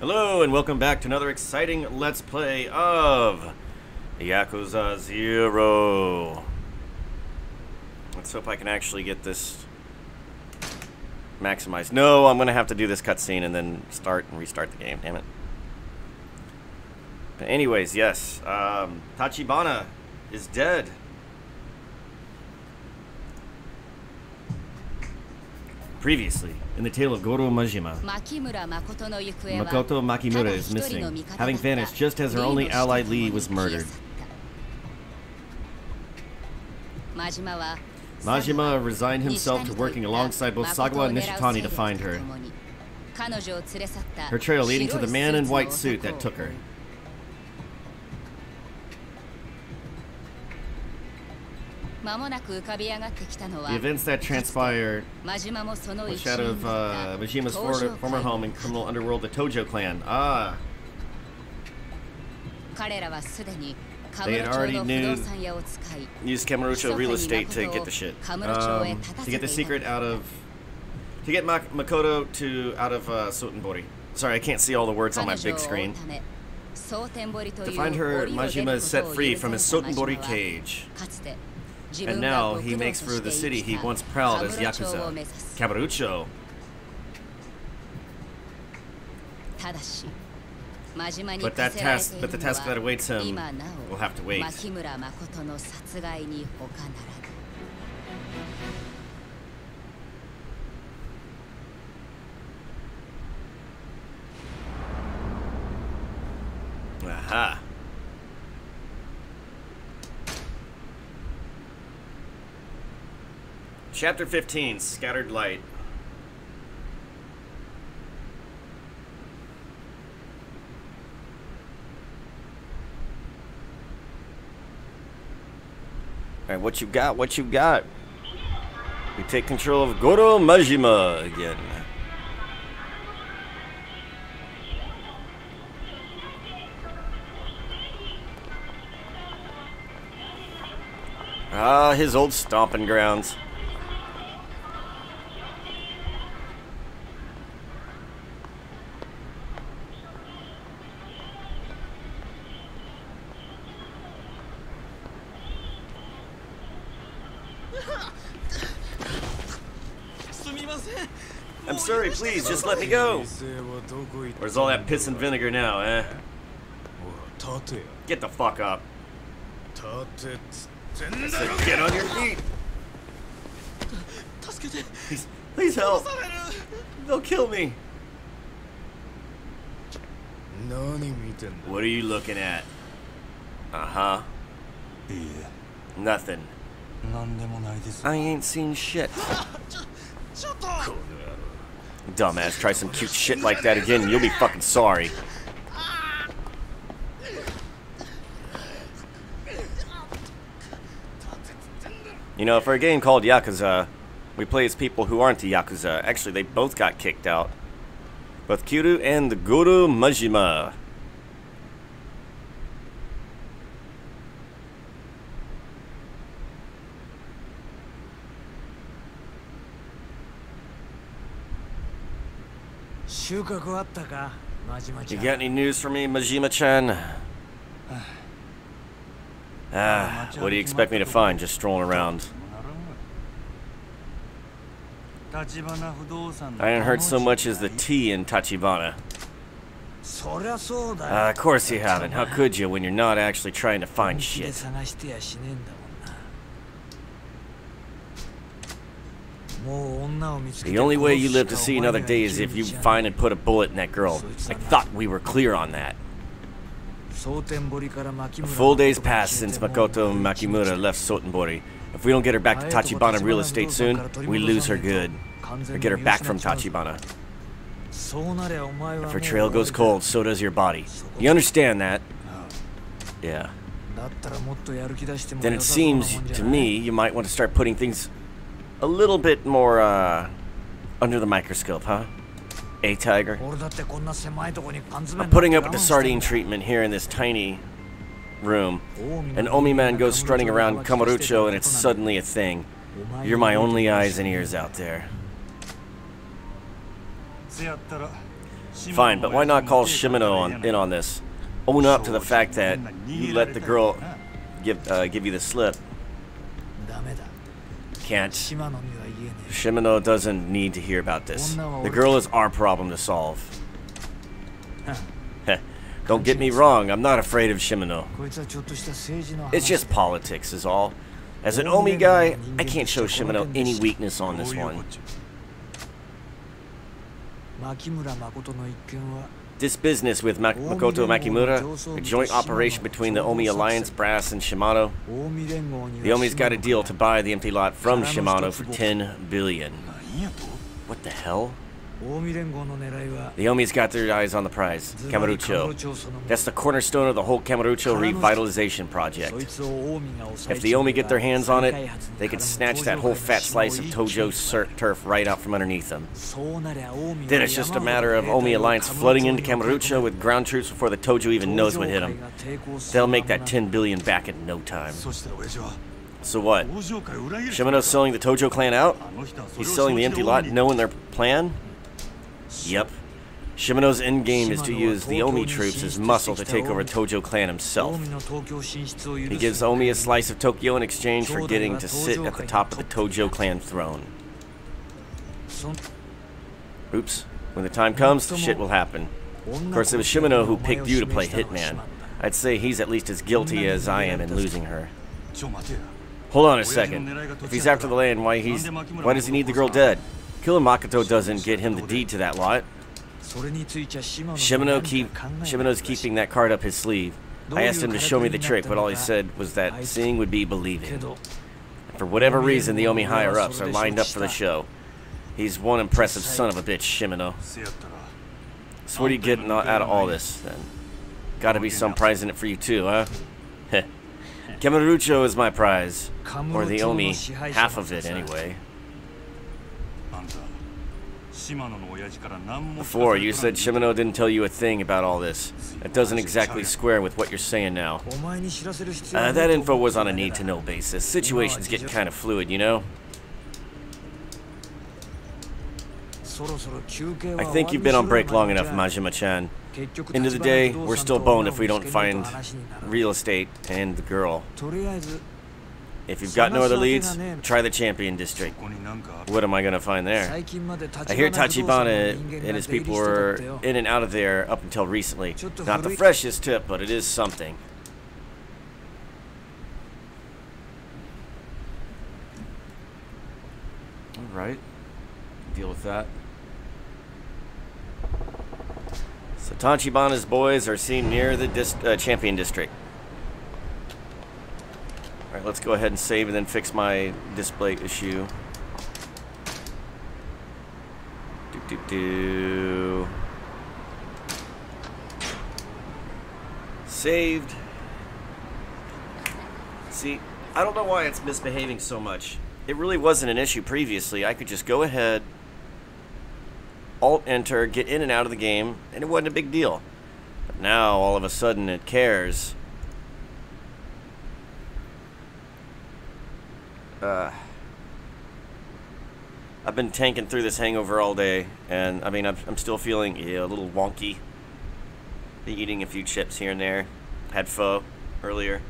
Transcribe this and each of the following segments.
Hello and welcome back to another exciting Let's Play of Yakuza 0. Let's hope I can actually get this maximized. No, I'm going to have to do this cutscene and then start and restart the game, damn it. But anyways, yes, um, Tachibana is dead. Previously, in the tale of Goro Majima, Makoto Makimura is missing, having vanished just as her only ally Lee was murdered. Majima resigned himself to working alongside both Sagawa and Nishitani to find her. Her trail leading to the man in white suit that took her. The events that transpired which out of uh, Majima's former, former home and criminal underworld, the Tojo clan. Ah. They had already knew, used Kamurocho real estate to get the shit. Um, to get the secret out of... To get Mak Makoto to out of uh, Sotenbori. Sorry, I can't see all the words on my big screen. To find her, Majima is set free from his Sotenbori cage. And now he makes for the city he once prowled as Yakuza, Kamurocho. But that task, but the task that awaits him will have to wait. Aha. Chapter 15, Scattered Light. Alright, what you got? What you got? We take control of Goro Majima again. Ah, his old stomping grounds. Please, just let me go. Where's all that piss and vinegar now, eh? Get the fuck up. Said, get on your feet. Please, please help. They'll kill me. What are you looking at? Uh-huh. Nothing. I ain't seen shit. Dumbass, try some cute shit like that again and you'll be fucking sorry. You know, for a game called Yakuza, we play as people who aren't the Yakuza. Actually, they both got kicked out. Both Kiryu and the Goro Majima. You got any news for me, Majima-chan? Ah, what do you expect me to find just strolling around? I hadn't heard so much as the T in Tachibana. Uh, of course you haven't. How could you when you're not actually trying to find shit? The only way you live to see another day is if you find and put a bullet in that girl. I thought we were clear on that. A full day's passed since Makoto Makimura left Sotenbori. If we don't get her back to Tachibana real estate soon, we lose her good. Or get her back from Tachibana. If her trail goes cold, so does your body. You understand that? Yeah. Then it seems to me you might want to start putting things a little bit more uh, under the microscope, huh? A tiger. I'm putting up with the sardine treatment here in this tiny room. An Omi man goes strutting around Kamurocho and it's suddenly a thing. You're my only eyes and ears out there. Fine, but why not call Shimano on, in on this? Own up to the fact that you let the girl give uh, give you the slip. Can't. Shimano doesn't need to hear about this. The girl is our problem to solve. Don't get me wrong, I'm not afraid of Shimano. It's just politics is all. As an Omi guy, I can't show Shimano any weakness on this one. This business with Mak Makoto Makimura, a joint operation between the Omi Alliance Brass and Shimano, the Omi's got a deal to buy the empty lot from Shimano for 10 billion. What the hell? The Omi's got their eyes on the prize, Kamurocho. That's the cornerstone of the whole Kamurocho revitalization project. If the Omi get their hands on it, they could snatch that whole fat slice of Tojo turf right out from underneath them. Then it's just a matter of Omi Alliance flooding into Kamurocho with ground troops before the Tojo even knows what hit them. They'll make that 10 billion back in no time. So what? Shimano's selling the Tojo clan out? He's selling the empty lot knowing their plan? Yep. Shimano's endgame is to use the Omi troops as muscle to take over Tojo clan himself. He gives Omi a slice of Tokyo in exchange for getting to sit at the top of the Tojo clan throne. Oops. When the time comes, shit will happen. Of course, it was Shimano who picked you to play Hitman. I'd say he's at least as guilty as I am in losing her. Hold on a second. If he's after the land, why he's why does he need the girl dead? Killing Makoto doesn't get him the deed to that lot. Shimano keep Shimano's keeping that card up his sleeve. I asked him to show me the trick, but all he said was that seeing would be believing. And for whatever reason, the Omi higher-ups are lined up for the show. He's one impressive son of a bitch, Shimano. So what are you getting out of all this, then? Gotta be some prize in it for you too, huh? Kamurocho is my prize. Or the Omi, half of it anyway. Before, you said Shimano didn't tell you a thing about all this. That doesn't exactly square with what you're saying now. Uh, that info was on a need-to-know basis. Situation's getting kind of fluid, you know? I think you've been on break long enough, Majima-chan. End of the day, we're still boned if we don't find real estate and the girl. If you've got no other leads, try the Champion District. What am I going to find there? I hear Tachibana and his people were in and out of there up until recently. Not the freshest tip, but it is something. Alright. Deal with that. So Tachibana's boys are seen near the dis uh, Champion District. Alright, let's go ahead and save and then fix my display issue. Do do do. Saved. See, I don't know why it's misbehaving so much. It really wasn't an issue previously. I could just go ahead, Alt-Enter, get in and out of the game, and it wasn't a big deal. But now, all of a sudden, it cares. Uh, I've been tanking through this hangover all day, and I mean, I'm, I'm still feeling yeah, a little wonky. Been eating a few chips here and there. Had pho earlier.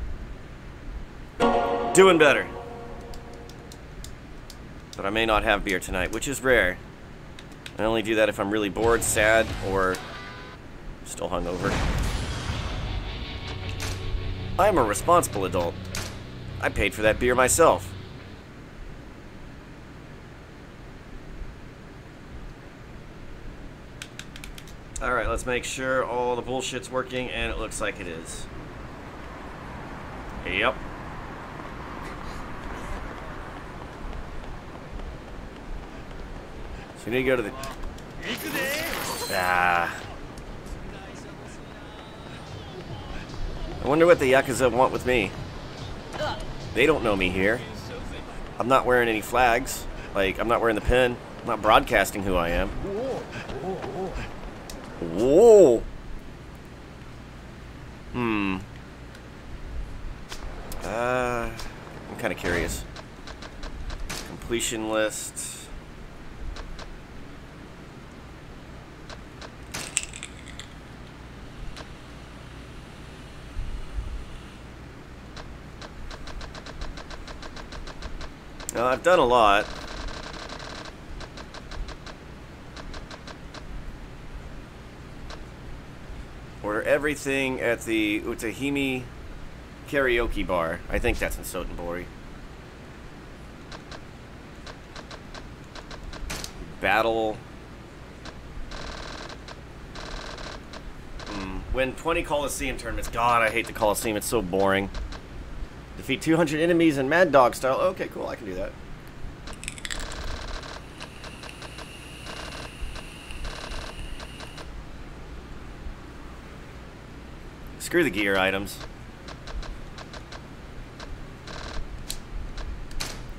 Doing better. But I may not have beer tonight, which is rare. I only do that if I'm really bored, sad, or still hungover. I'm a responsible adult. I paid for that beer myself. Alright, let's make sure all the bullshit's working, and it looks like it is. Yep. So you need to go to the... Ah. I wonder what the Yakuza want with me. They don't know me here. I'm not wearing any flags. Like, I'm not wearing the pin. I'm not broadcasting who I am. Whoa! Hmm. Uh, I'm kind of curious. Completion list. Well, I've done a lot. Everything at the Utahimi Karaoke Bar. I think that's in Sotenbori. Battle. Hmm. Win 20 Coliseum tournaments. God, I hate the Coliseum. It's so boring. Defeat 200 enemies in Mad Dog style. Okay, cool. I can do that. Screw the gear items.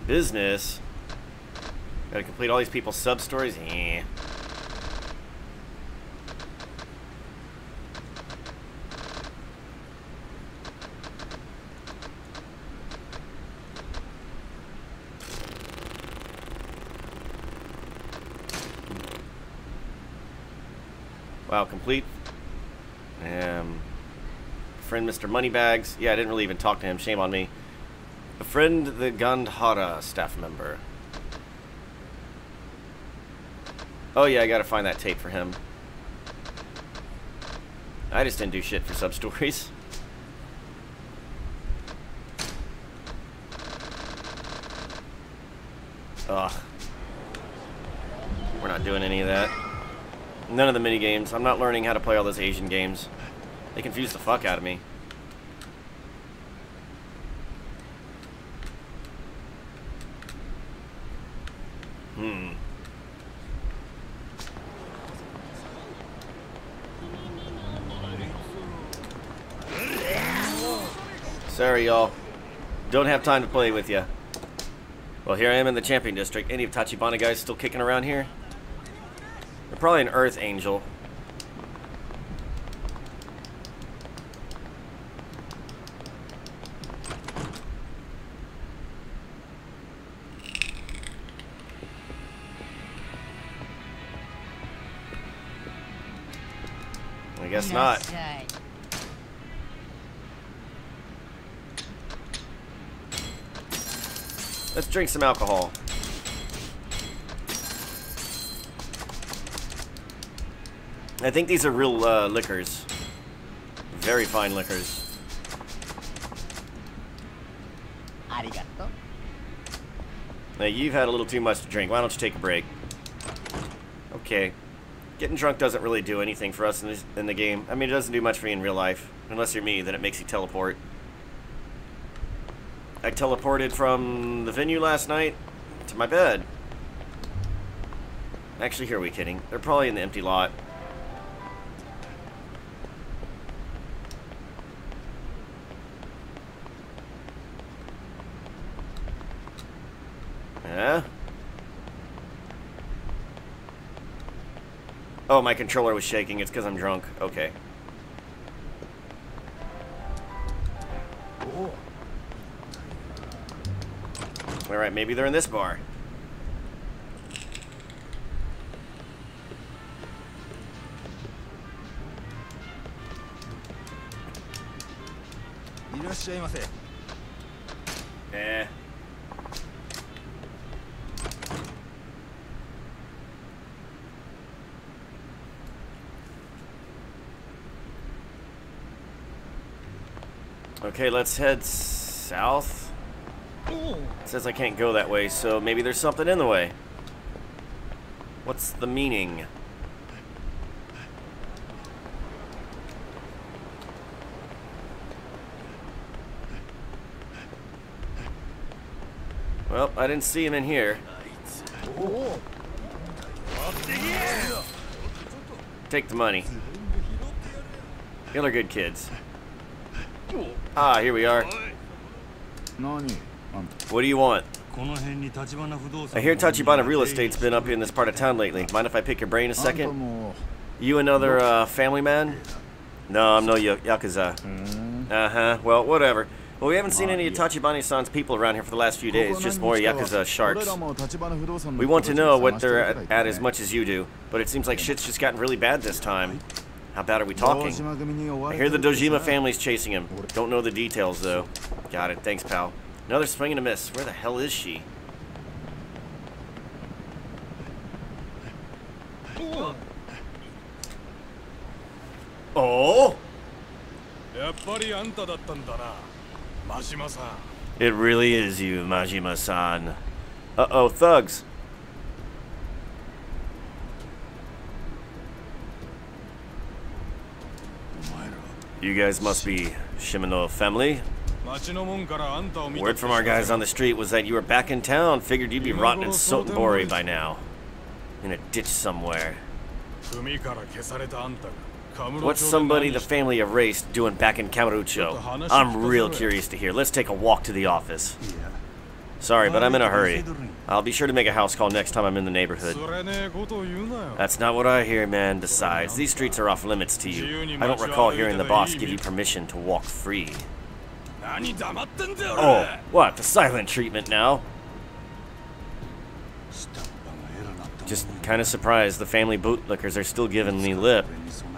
Business. Gotta complete all these people's sub-stories? Yeah. Wow, complete. Um, friend Mr. Moneybags. Yeah, I didn't really even talk to him. Shame on me. A friend the Gandhara staff member. Oh yeah, I gotta find that tape for him. I just didn't do shit for sub-stories. Ugh. We're not doing any of that. None of the mini games. I'm not learning how to play all those Asian games. They confuse the fuck out of me. Hmm. Sorry, y'all. Don't have time to play with you. Well, here I am in the Champion District. Any of Tachibana guys still kicking around here? They're probably an Earth Angel. Drink some alcohol. I think these are real uh, liquors. Very fine liquors. Arigato. Now, you've had a little too much to drink. Why don't you take a break? Okay. Getting drunk doesn't really do anything for us in, this, in the game. I mean, it doesn't do much for me in real life. Unless you're me, then it makes you teleport. I teleported from the venue last night to my bed. Actually, here are we kidding? They're probably in the empty lot. Yeah? Oh, my controller was shaking. It's because I'm drunk. Okay. Alright, maybe they're in this bar. Eh. Okay, let's head south. Says I can't go that way, so maybe there's something in the way. What's the meaning? Well, I didn't see him in here. Take the money. Y'all are good kids. Ah, here we are. What do you want? I hear Tachibana Real Estate's been up in this part of town lately. Mind if I pick your brain a second? You another uh, family man? No, I'm no y Yakuza. Uh-huh. Well, whatever. Well, we haven't seen any of Tachibana-san's people around here for the last few days. Just more Yakuza sharks. We want to know what they're at, at as much as you do. But it seems like shit's just gotten really bad this time. How bad are we talking? I hear the Dojima family's chasing him. Don't know the details, though. Got it. Thanks, pal. Another swing and a miss. Where the hell is she? Oh! It really is you, Majima-san. Uh-oh, thugs. You guys must be Shimano family. Word from our guys on the street was that you were back in town. Figured you'd be rotting in Sotenbori by now. In a ditch somewhere. What's somebody the family erased doing back in Kamurocho? I'm real curious to hear. Let's take a walk to the office. Sorry, but I'm in a hurry. I'll be sure to make a house call next time I'm in the neighborhood. That's not what I hear, man. Besides, these streets are off limits to you. I don't recall hearing the boss give you permission to walk free. Oh, what? The silent treatment now? Just kind of surprised the family bootlickers are still giving me lip.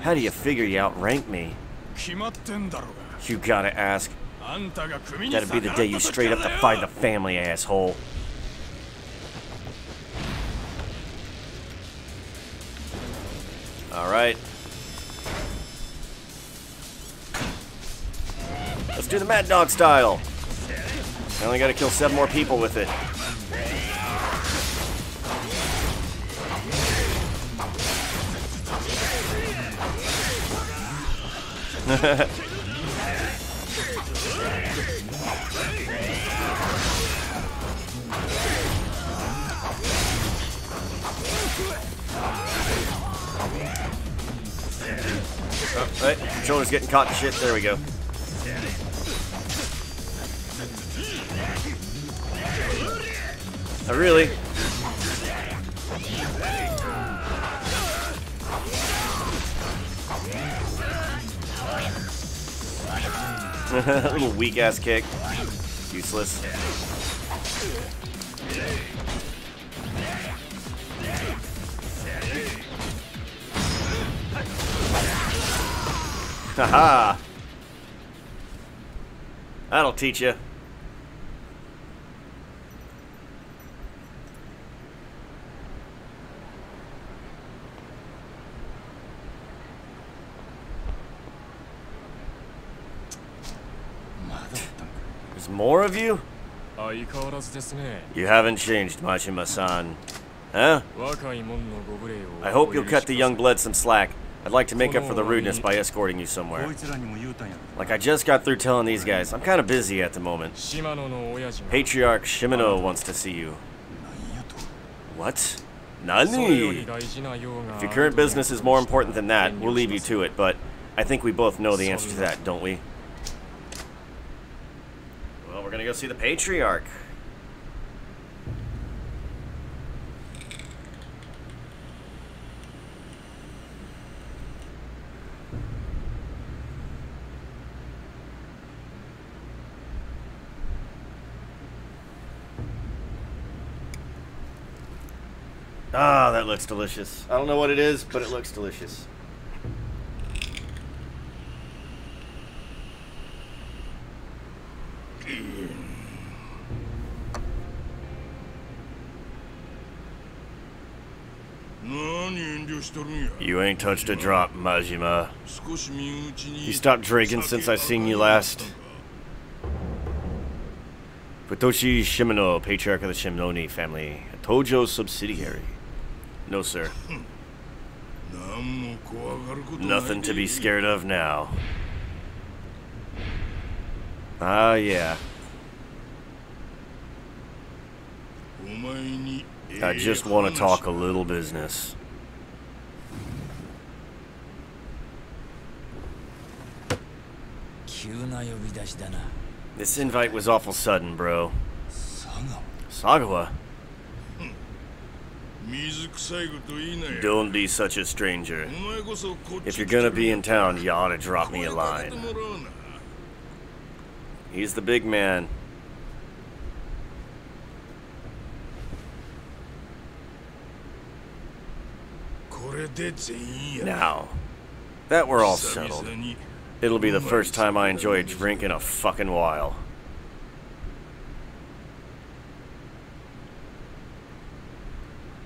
How do you figure you outrank me? You gotta ask. That'd be the day you straight up defied the family, asshole. Do the Mad Dog style. I only gotta kill seven more people with it. Oh, right, controller's getting caught in shit. There we go. Oh, really? Little weak ass kick. Useless. Haha. That'll teach you. more of you? You haven't changed, Majima-san. Huh? I hope you'll cut the young blood some slack. I'd like to make up for the rudeness by escorting you somewhere. Like I just got through telling these guys, I'm kind of busy at the moment. Patriarch Shimano wants to see you. What? Nani? If your current business is more important than that, we'll leave you to it, but I think we both know the answer to that, don't we? Gonna go see the Patriarch. Ah, that looks delicious. I don't know what it is, but it looks delicious. You ain't touched a drop, Majima. You stopped drinking since I seen you last. Futoshi Shimano, patriarch of the Shimano family, a Tojo subsidiary. No, sir. Nothing to be scared of now. Ah, yeah. I just want to talk a little business. This invite was awful sudden, bro. 佐川 Sagawa, hmm. don't be such a stranger. If you're gonna be in town, you ought to drop me a line. He's the big man. Now, that we're all settled, it'll be the first time I enjoy a drink in a fucking while.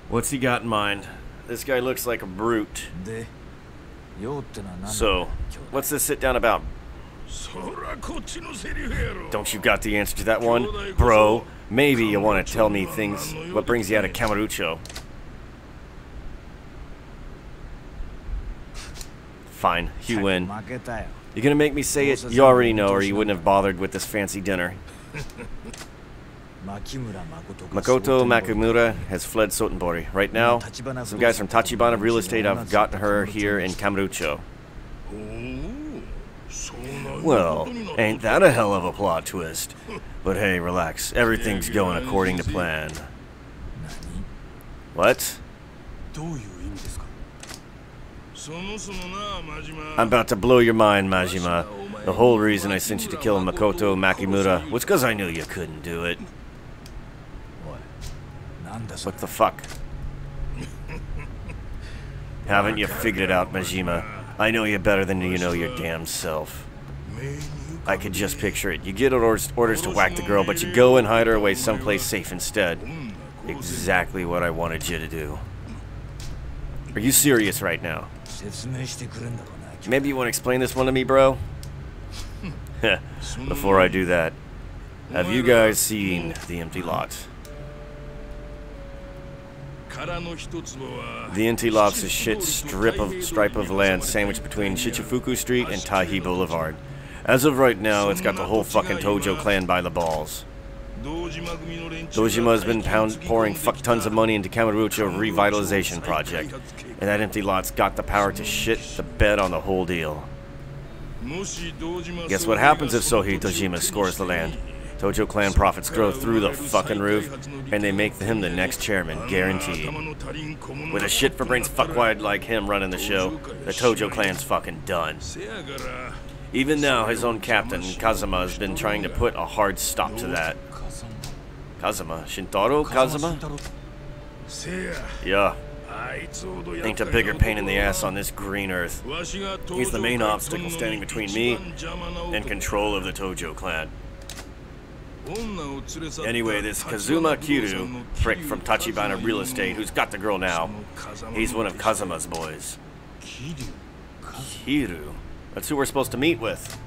What's he got in mind? this guy looks like a brute. So, what's this sit down about? Don't you got the answer to that one? Bro, maybe you want to tell me things, what brings you out of Kamurocho. Fine, you win. You're gonna make me say it? You already know, or you wouldn't have bothered with this fancy dinner. Makoto Makimura has fled Sotenbori. Right now, some guys from Tachibana Real Estate have gotten her here in Kamurocho. Well, ain't that a hell of a plot twist? But hey, relax. Everything's going according to plan. What? I'm about to blow your mind, Majima. The whole reason I sent you to kill Makoto Makimura was because I knew you couldn't do it. What the fuck? Haven't you figured it out, Majima? I know you better than you know your damn self. I could just picture it. You get orders, orders to whack the girl, but you go and hide her away someplace safe instead. Exactly what I wanted you to do. Are you serious right now? Maybe you want to explain this one to me, bro? Before I do that, have you guys seen the empty lot? The empty lot's a shit strip of stripe of land sandwiched between Shichifuku Street and Taihei Boulevard. As of right now, it's got the whole fucking Tojo clan by the balls. Dojima has been pound, pouring fuck tons of money into Kamurocho revitalization project, and that empty lot's got the power to shit the bed on the whole deal. Guess what happens if Sohei Dojima scores the land? Tojo clan profits grow through the fucking roof, and they make him the next chairman, guaranteed. With a shit for brains fuckwad like him running the show, the Tojo clan's fucking done. Even now, his own captain, Kazama, has been trying to put a hard stop to that. Kazama? Shintaro Kazama? Yeah. Ain't a bigger pain in the ass on this green earth. He's the main obstacle standing between me and control of the Tojo clan. Anyway, this Kazuma Kiryu, prick from Tachibana Real Estate, who's got the girl now, he's one of Kazama's boys. Kiryu? That's who we're supposed to meet with.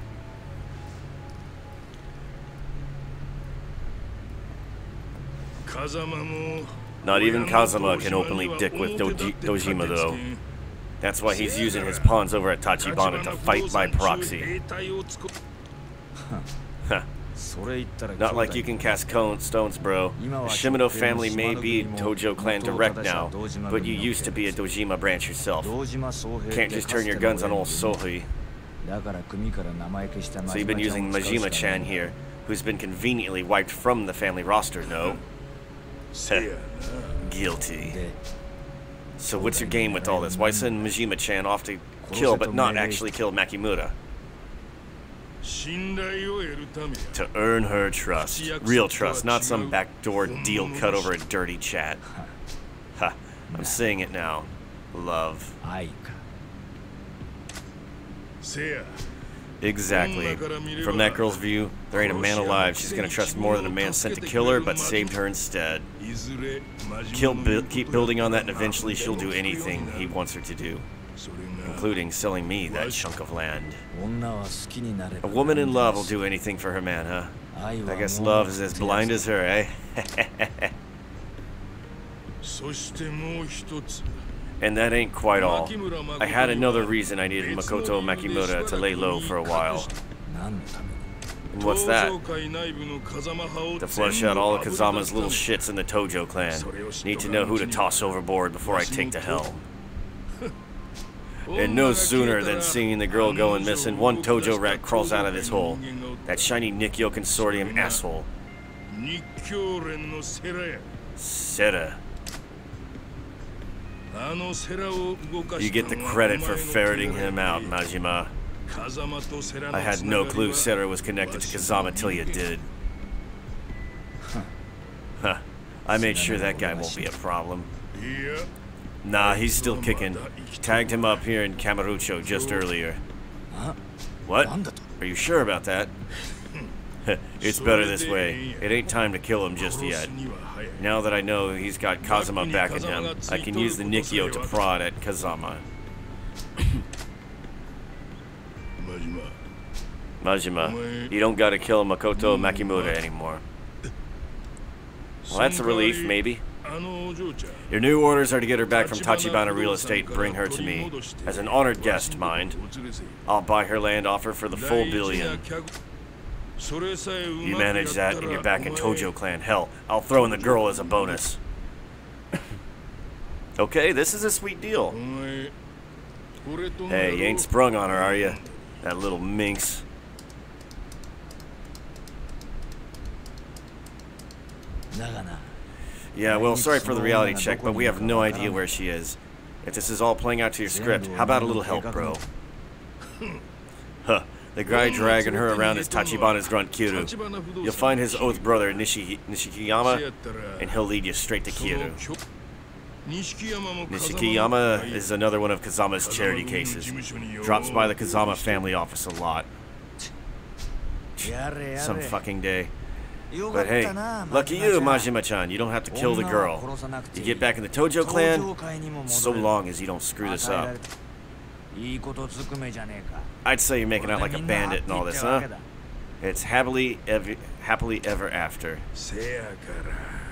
Not even Kazama can openly dick with Doji Dojima, though. That's why he's using his pawns over at Tachibana to fight by proxy. Not like you can cast cone stones, bro. The Shimano family may be Tojo clan direct now, but you used to be a Dojima branch yourself. Can't just turn your guns on old Sohei. So you've been using Majima-chan here, who's been conveniently wiped from the family roster, no? Guilty. So what's your game with all this? Why send Majima-chan off to kill but not actually kill Makimura? To earn her trust. Real trust, not some backdoor deal cut over a dirty chat. Ha, I'm saying it now. Love. Exactly. From that girl's view, there ain't a man alive she's gonna trust more than a man sent to kill her, but saved her instead. Kill, bu keep building on that, and eventually she'll do anything he wants her to do, including selling me that chunk of land. A woman in love will do anything for her man, huh? I guess love is as blind as her, eh? And that ain't quite all. I had another reason I needed Makoto Makimura to lay low for a while. And what's that? To flush out all of Kazama's little shits in the Tojo clan. Need to know who to toss overboard before I take the helm. And no sooner than seeing the girl going missing, one Tojo rat crawls out of this hole. That shiny Nikkyo Consortium asshole. Sera. You get the credit for ferreting him out, Majima. I had no clue Sera was connected to Kazama till you did. Huh. I made sure that guy won't be a problem. Nah, he's still kicking. Tagged him up here in Kamurocho just earlier. What? Are you sure about that? it's better this way. It ain't time to kill him just yet. Now that I know he's got Kazama backing him, I can use the Nikkyo to prod at Kazama. Majima, you don't gotta kill Makoto Makimura anymore. Well, that's a relief, maybe. Your new orders are to get her back from Tachibana Real Estate and bring her to me. As an honored guest, mind. I'll buy her land offer for the full billion. You manage that and you're back in Tojo Clan. Hell, I'll throw in the girl as a bonus. okay, this is a sweet deal. Hey, you ain't sprung on her, are you? That little minx. Yeah, well, sorry for the reality check, but we have no idea where she is. If this is all playing out to your script, how about a little help, bro? huh. The guy dragging her around is Tachibana's grunt Kiryu. You'll find his oath brother, Nishi Nishikiyama, and he'll lead you straight to Kiryu. Nishikiyama is another one of Kazama's charity cases. Drops by the Kazama family office a lot. Some fucking day. But hey, lucky you, Majima-chan. You don't have to kill the girl. You get back in the Tojo clan, so long as you don't screw this up. I'd say you're making out like a bandit and all this, huh? It's happily ever, happily ever after.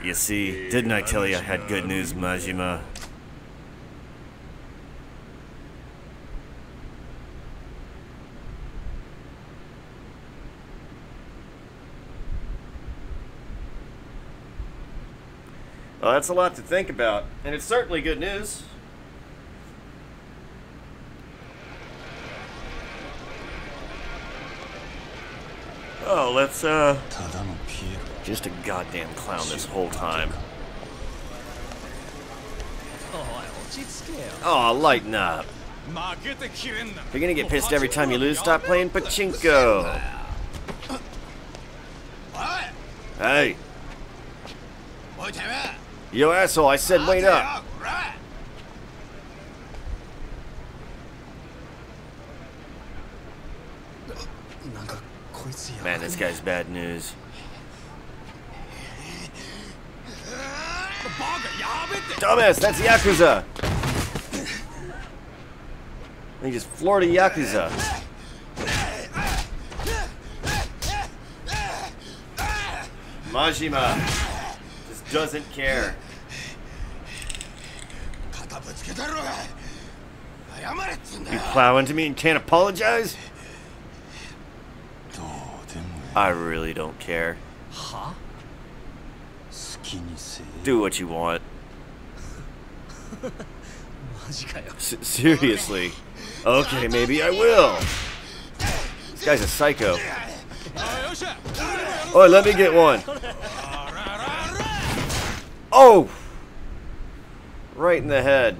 You see, didn't I tell you I had good news, Majima? Well, that's a lot to think about, and it's certainly good news. Oh, let's, uh... Just a goddamn clown this whole time. Oh, lighten up. You're gonna get pissed every time you lose, stop playing pachinko. Hey. Yo, asshole, I said wait up. Man, this guy's bad news. Dumbass, that's Yakuza! He just floored a Yakuza. Majima just doesn't care. You plow into me and can't apologize? I really don't care. Huh? Do what you want. S seriously. Okay, maybe I will. This guy's a psycho. Oh, let me get one. Oh! Right in the head.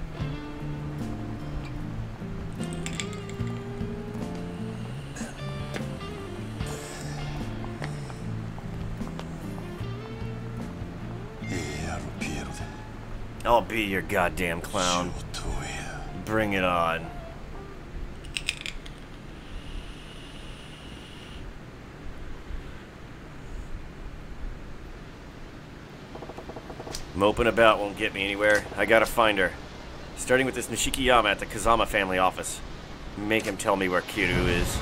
I'll be your goddamn clown. Bring it on. Moping about won't get me anywhere. I gotta find her. Starting with this Nishikiyama at the Kazama family office. Make him tell me where Kiryu is.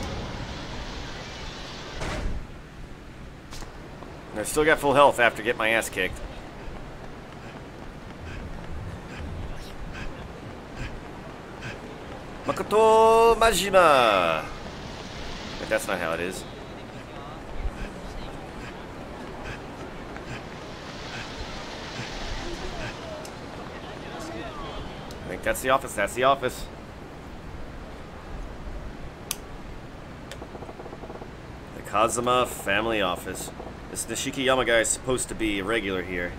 I still got full health after getting my ass kicked. Makoto Majima! But that's not how it is. I think that's the office. That's the office. The Kazama family office. This Nishikiyama guy is supposed to be a regular here.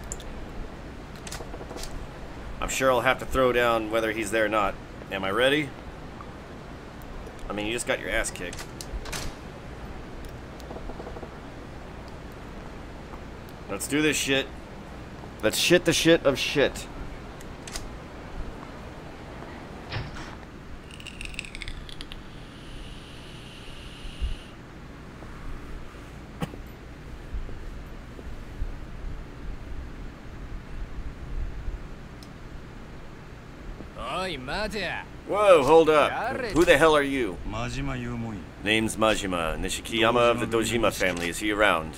I'm sure I'll have to throw down whether he's there or not. Am I ready? I mean, you just got your ass kicked. Let's do this shit. Let's shit the shit of shit. Oi, murder! Whoa, hold up. Who the hell are you? Name's Majima, Nishikiyama of the Dojima family. Is he around?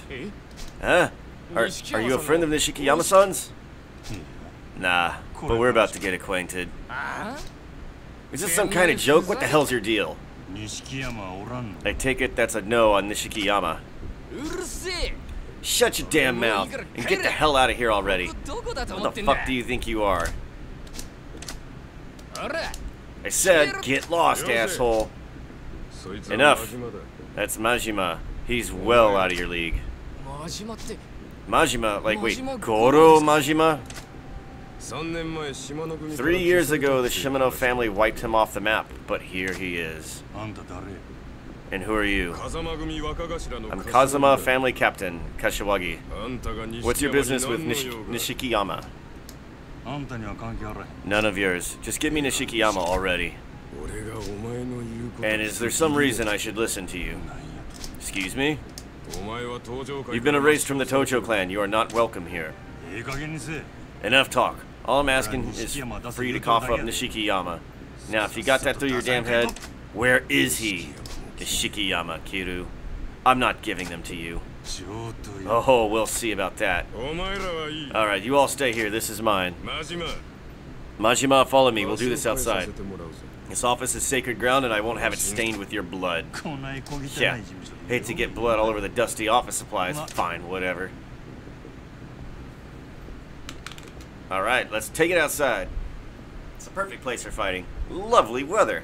Huh? Are, are you a friend of Nishikiyama-san's? Nah, but we're about to get acquainted. Is this some kind of joke? What the hell's your deal? I take it that's a no on Nishikiyama. Shut your damn mouth and get the hell out of here already. Who the fuck do you think you are? I said, get lost, asshole. Enough. That's Majima. He's well out of your league. Majima, like, wait, Goro Majima? Three years ago, the Shimano family wiped him off the map, but here he is. And who are you? I'm Kazuma, family captain, Kashiwagi. What's your business with Nish Nishikiyama? None of yours. Just give me Nishikiyama already. And is there some reason I should listen to you? Excuse me? You've been erased from the Tojo clan. You are not welcome here. Enough talk. All I'm asking is for you to cough up Nishikiyama. Now, if you got that through your damn head, where is he? Nishikiyama, Kiryu. I'm not giving them to you. Oh, we'll see about that. Alright, you all stay here. This is mine. Majima, follow me. We'll do this outside. This office is sacred ground, and I won't have it stained with your blood. Yeah. Hate to get blood all over the dusty office supplies. Fine, whatever. Alright, let's take it outside. It's a perfect place for fighting. Lovely weather.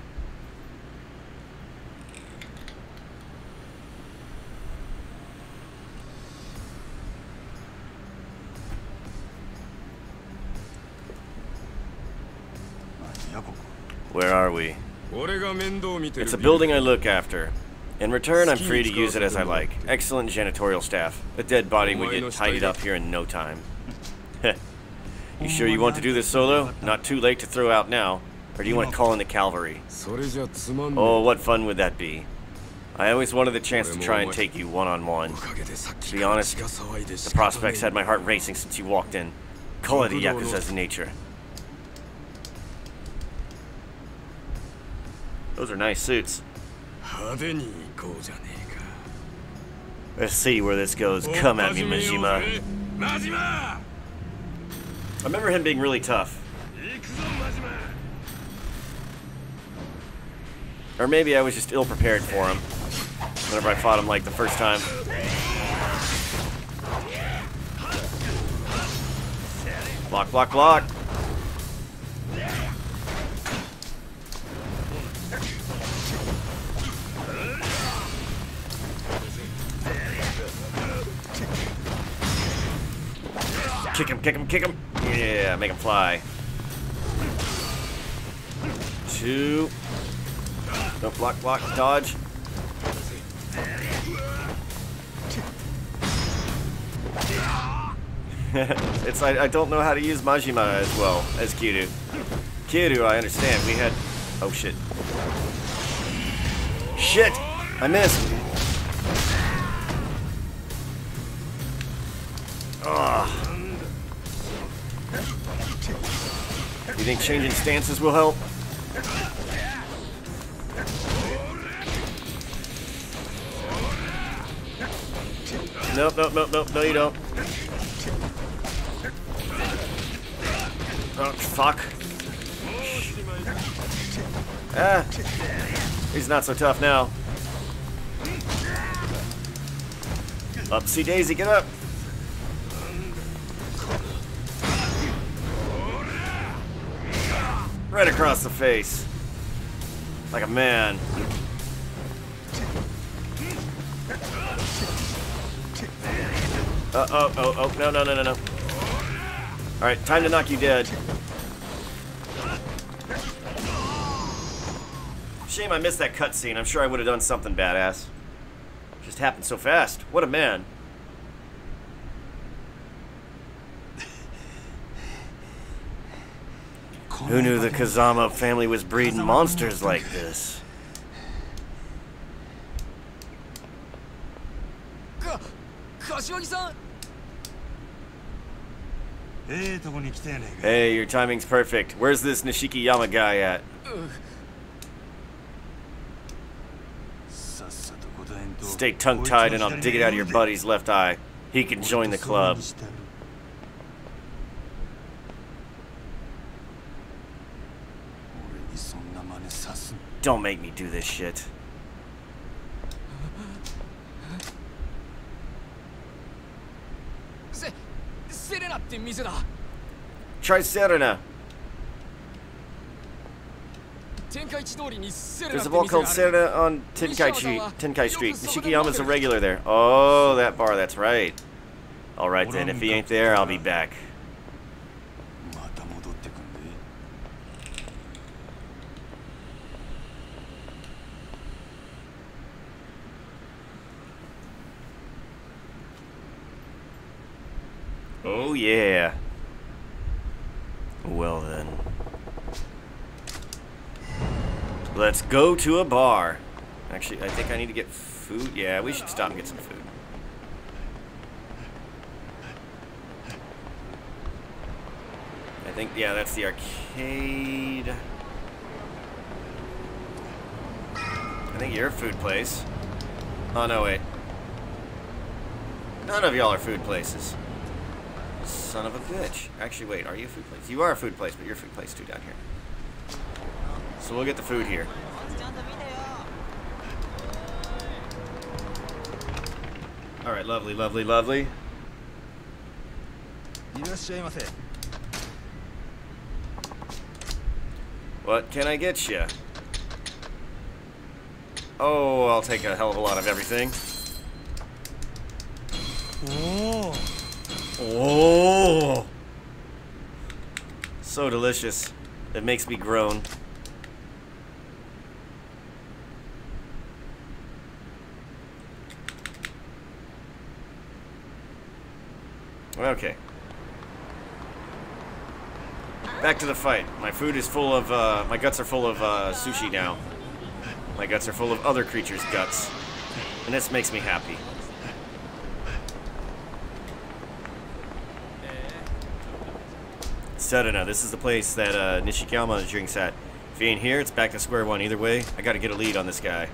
Where are we? It's a building I look after. In return, I'm free to use it as I like. Excellent janitorial staff. A dead body would get tidied up here in no time. you sure you want to do this solo? Not too late to throw out now. Or do you want to call in the cavalry? Oh, what fun would that be? I always wanted the chance to try and take you one-on-one. -on -one. To be honest, the prospects had my heart racing since you walked in. Call it a Yakuza's nature. Those are nice suits. Let's see where this goes. Come at me, Majima. I remember him being really tough. Or maybe I was just ill-prepared for him. Whenever I fought him, like, the first time. Block, block, block! Kick him, kick him, kick him. Yeah, make him fly. Two. No, block, block, dodge. it's I, I don't know how to use Majima as well as Kiryu. Kiryu, I understand. We had oh shit. Shit! I missed. Ugh. You think changing stances will help? Nope, nope, nope, nope, no you don't. Oh, fuck. Ah. He's not so tough now. Upsy daisy, get up. Right across the face. Like a man. Uh oh, oh, oh, no, no, no, no, no. Alright, time to knock you dead. Shame I missed that cutscene. I'm sure I would have done something badass. Just happened so fast. What a man. Who knew the Kazama family was breeding monsters like this? Hey, your timing's perfect. Where's this Nishikiyama guy at? Stay tongue-tied and I'll dig it out of your buddy's left eye. He can join the club. Don't make me do this shit. Try Serena. There's a bar called Serena on Tenkaichi, Tenkai Street. Nishikiyama's a regular there. Oh, that bar, that's right. Alright then, if he ain't there, I'll be back. Go to a bar. Actually, I think I need to get food. Yeah, we should stop and get some food. I think, yeah, that's the arcade. I think you're a food place. Oh, no, wait. None of y'all are food places. Son of a bitch. Actually, wait, are you a food place? You are a food place, but you're a food place too down here. So we'll get the food here. All right, lovely, lovely, lovely. What can I get you? Oh, I'll take a hell of a lot of everything. Oh. Oh. So delicious. It makes me groan. Okay. Back to the fight. My food is full of, uh, my guts are full of, uh, sushi now. My guts are full of other creatures' guts. And this makes me happy. Serena, this is the place that, uh, Nishikiyama drinks at. If he ain't here, it's back to square one. Either way, I gotta get a lead on this guy.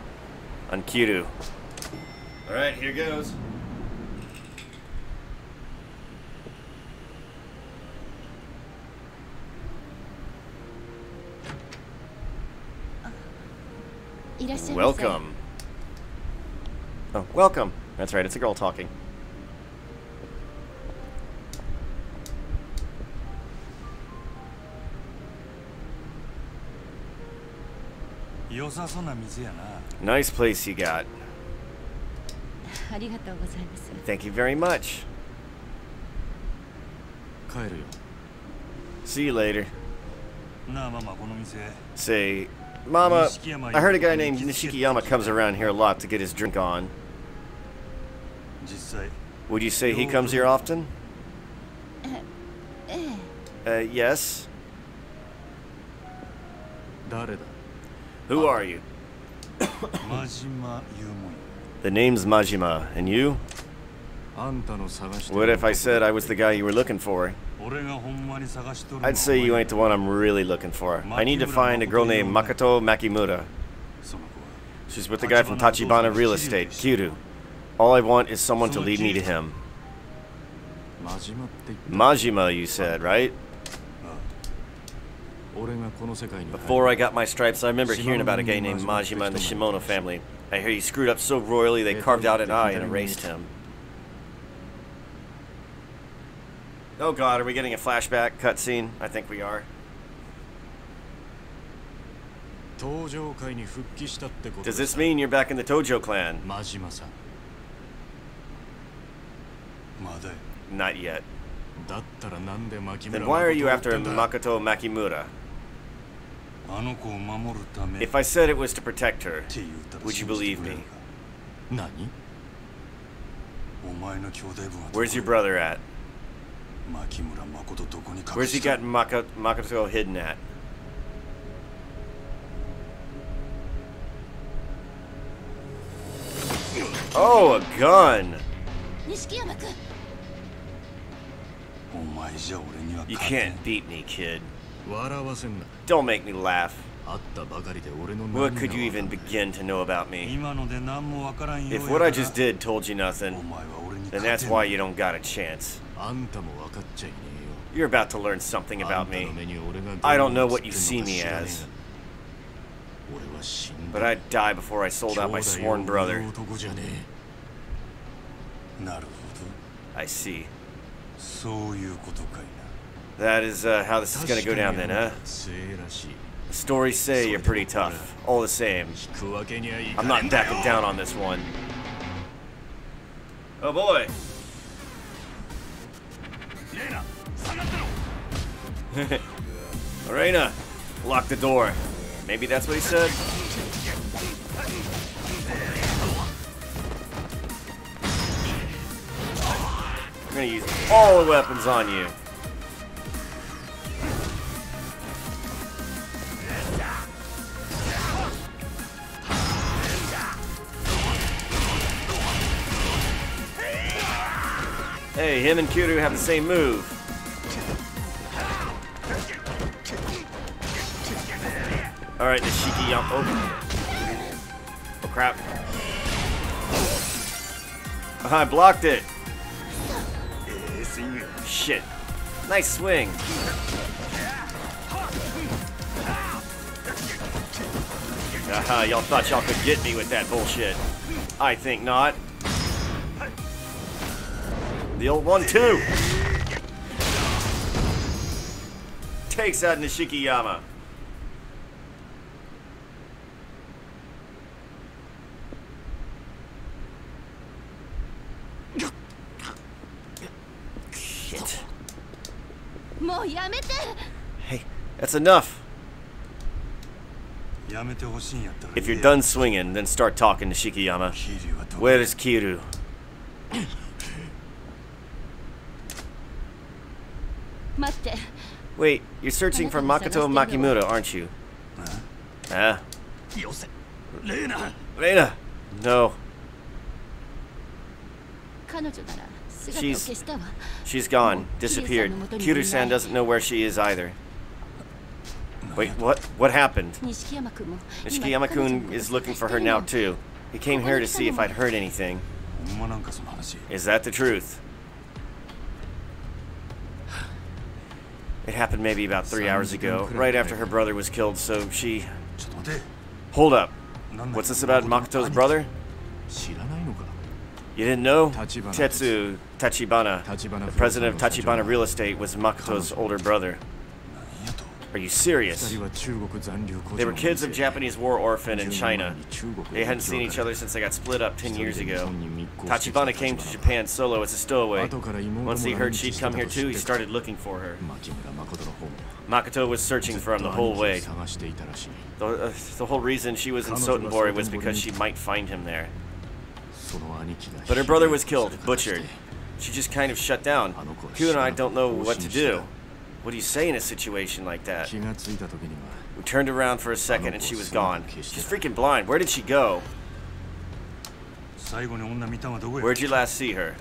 On Kiryu. Alright, here goes. Welcome. Oh, welcome. That's right, it's a girl talking. Nice place you got. Thank you very much. See you later. Say, Mama, I heard a guy named Nishikiyama comes around here a lot to get his drink on. Would you say he comes here often? Eh, eh. Uh, yes. Who are you? the name's Majima, and you? What if I said I was the guy you were looking for? I'd say you ain't the one I'm really looking for. I need to find a girl named Makoto Makimura. She's with the guy from Tachibana Real Estate, Kiryu. All I want is someone to lead me to him. Majima, you said, right? Before I got my stripes, I remember hearing about a guy named Majima in the Shimano family. I hear he screwed up so royally they carved out an eye and erased him. Oh god, are we getting a flashback cutscene? I think we are. 登場界に復帰したってこと Does this mean you're back in the Tojo clan? 真島さんまだよ Not yet. だったらなんで牧村 Then why are you 誠を after 追ってんだ Makoto Makimura? あの子を守るため If I said it was to protect her, って言ったら would you 信じて believe くれる me? か何お前の兄弟分は Where's your brother at? Where's he got Maka, Makoto hidden at? Oh, a gun! You can't beat me, kid. Don't make me laugh. What could you even begin to know about me? If what I just did told you nothing, then that's why you don't got a chance. You're about to learn something about me. I don't know what you see me as. But I'd die before I sold out my sworn brother. I see. That is uh, how this is gonna go down then, huh? The stories say you're pretty tough. All the same, I'm not backing down on this one. Oh boy! Arena, lock the door. Maybe that's what he said. We're gonna use all the weapons on you. Hey, him and Kiryu have the same move. Alright, the Shiki Yum. Oh. oh, crap. I blocked it. Shit. Nice swing. Haha, y'all thought y'all could get me with that bullshit. I think not. The old one too. Takes out Nishikiyama. Shit. Hey, that's enough. If you're done swinging, then start talking to Shikiyama. Where is Kiryu? Wait, you're searching for Makoto Makimura, aren't you? Huh? Ah. Lena! Lena! No. She's, she's gone, disappeared. Kiryu-san doesn't know where she is either. Wait, what? What happened? Nishikiyama-kun is looking for her now, too. He came here to see if I'd heard anything. Is that the truth? It happened maybe about three hours ago, right after her brother was killed, so she... Hold up. What's this about Makoto's brother? You didn't know? Tetsu Tachibana, the president of Tachibana Real Estate, was Makoto's older brother. Are you serious? They were kids of Japanese war orphan in China. They hadn't seen each other since they got split up 10 years ago. Tachibana came to Japan solo as a stowaway. Once he heard she'd come here too, he started looking for her. Makoto was searching for him the whole way. The, uh, the whole reason she was in Sotenbori was because she might find him there. But her brother was killed, butchered. She just kind of shut down. Kyu and I don't know what to do. What do you say in a situation like that? We turned around for a second and she was gone. She's freaking blind. Where did she go? Where'd you last see her?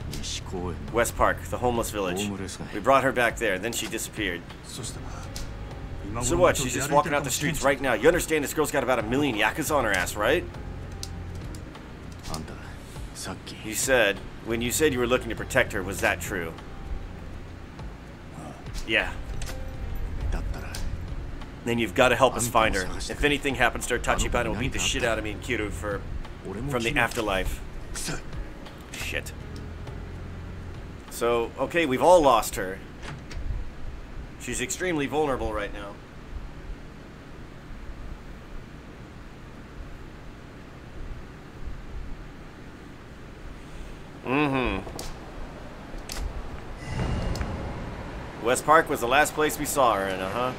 West Park, the homeless village. We brought her back there, then she disappeared. So what? She's just walking out the streets right now. You understand this girl's got about a million yakas on her ass, right? You said, when you said you were looking to protect her, was that true? Yeah. Then you've got to help us find her. If anything happens to her, Tachibana will beat the shit out of me and Kiryu for... from the afterlife. Shit. So, okay, we've all lost her. She's extremely vulnerable right now. Mm-hmm. West Park was the last place we saw her in, uh-huh.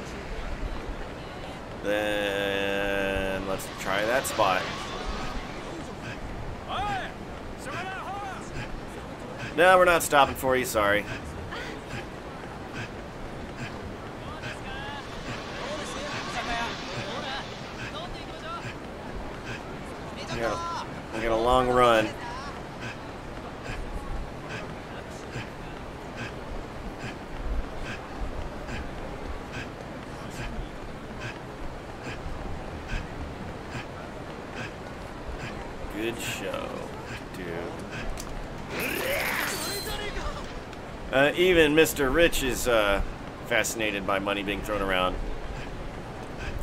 Then let's try that spot. No, we're not stopping for you, sorry. A, we got a long run. Good show, dude. Uh, even Mr. Rich is uh, fascinated by money being thrown around.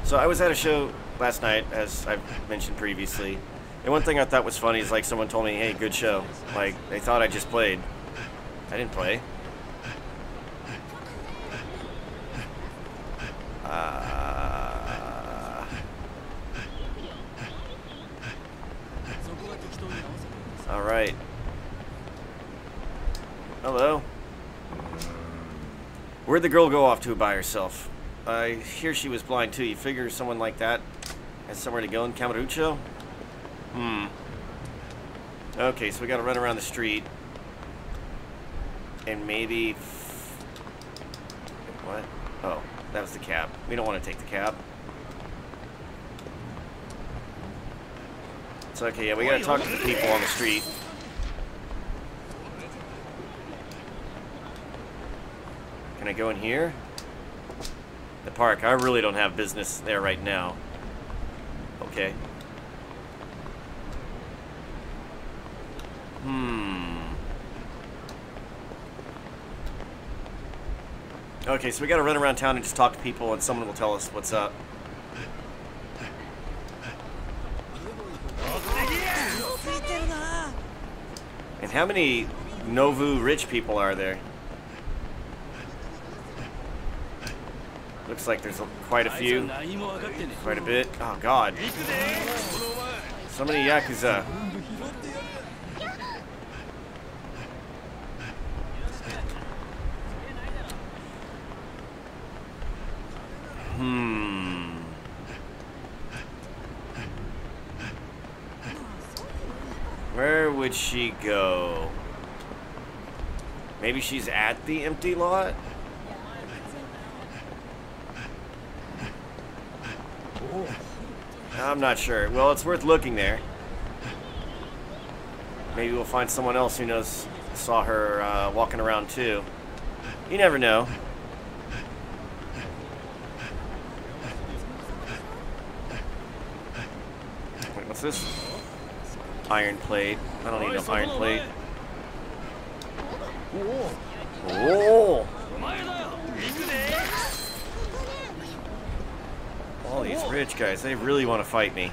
So I was at a show last night, as I've mentioned previously. And one thing I thought was funny is like someone told me, hey, good show. Like, they thought I just played. I didn't play. Uh, all right. Hello. Where'd the girl go off to by herself? I hear she was blind too. You figure someone like that has somewhere to go in Kamurocho? Hmm. Okay, so we gotta run around the street. And maybe... What? Oh, that was the cab. We don't want to take the cab. It's okay, yeah, we gotta talk to the people on the street. Can I go in here? The park. I really don't have business there right now. Okay. Hmm. Okay, so we gotta run around town and just talk to people and someone will tell us what's up. And how many nouveau riche people are there? Looks like there's a, quite a few. Quite a bit. Oh, God. So many Yakuza. Hmm. Where would she go? Maybe she's at the empty lot? I'm not sure. Well, it's worth looking there. Maybe we'll find someone else who knows, saw her uh, walking around too. You never know. Wait, what's this? Iron plate. I don't need no iron plate. Oh! These rich guys, they really want to fight me.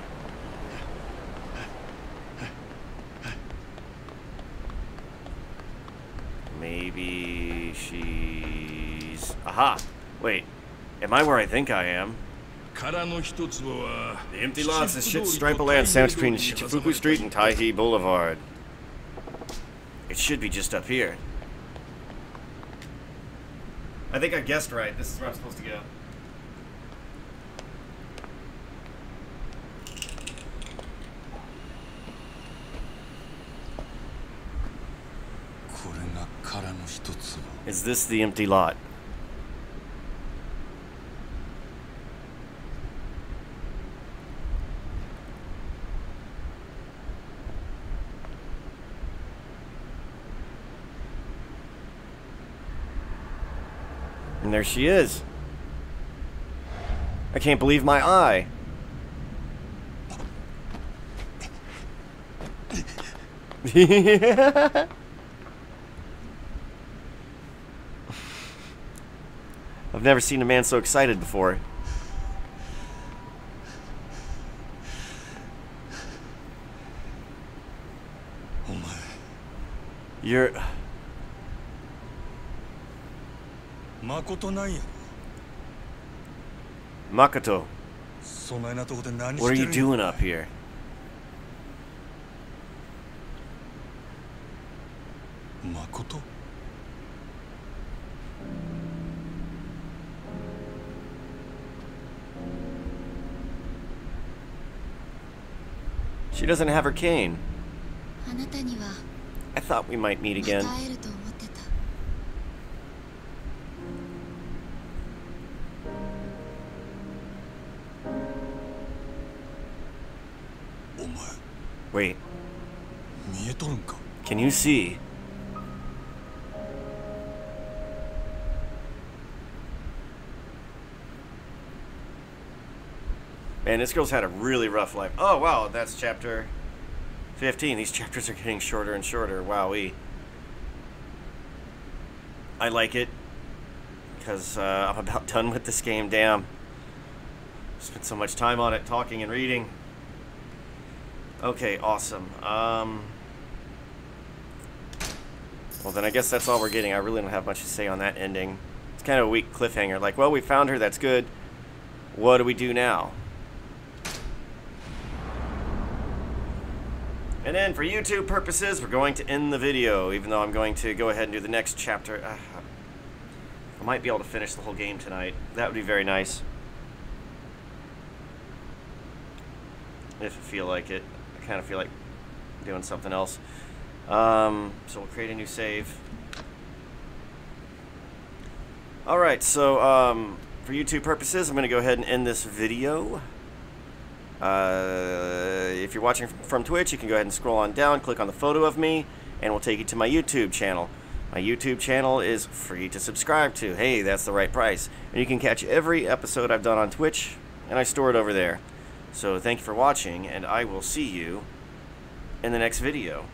Maybe she's... Aha! Wait, am I where I think I am? The empty lots is shit stripe of land sandwiched between Shichifuku Street and Taihei Boulevard. It should be just up here. I think I guessed right. This is where I'm supposed to go. Is this the empty lot? And there she is. I can't believe my eye. I've never seen a man so excited before. Oh my. You're... Makoto Naya. Makoto. What are you doing up here? She doesn't have her cane. I thought we might meet again. Wait. Can you see? Man, this girl's had a really rough life. Oh, wow, that's chapter 15. These chapters are getting shorter and shorter. Wowee. I like it because uh, I'm about done with this game. Damn. Spent so much time on it, talking and reading. Okay, awesome. Um, well, then I guess that's all we're getting. I really don't have much to say on that ending. It's kind of a weak cliffhanger. Like, well, we found her. That's good. What do we do now? And then for YouTube purposes, we're going to end the video, even though I'm going to go ahead and do the next chapter. Uh, I might be able to finish the whole game tonight. That would be very nice. If I feel like it. I kind of feel like doing something else. Um, so we'll create a new save. Alright, so um, for YouTube purposes, I'm going to go ahead and end this video. Uh, if you're watching from Twitch, you can go ahead and scroll on down, click on the photo of me, and we'll take you to my YouTube channel. My YouTube channel is free to subscribe to. Hey, that's the right price. And you can catch every episode I've done on Twitch, and I store it over there. So thank you for watching, and I will see you in the next video.